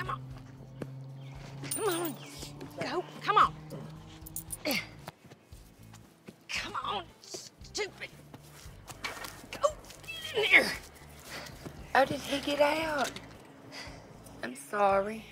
Come on. Come on. Go. Come on. Come on, stupid. Go Get in there. How did he get out? I'm sorry.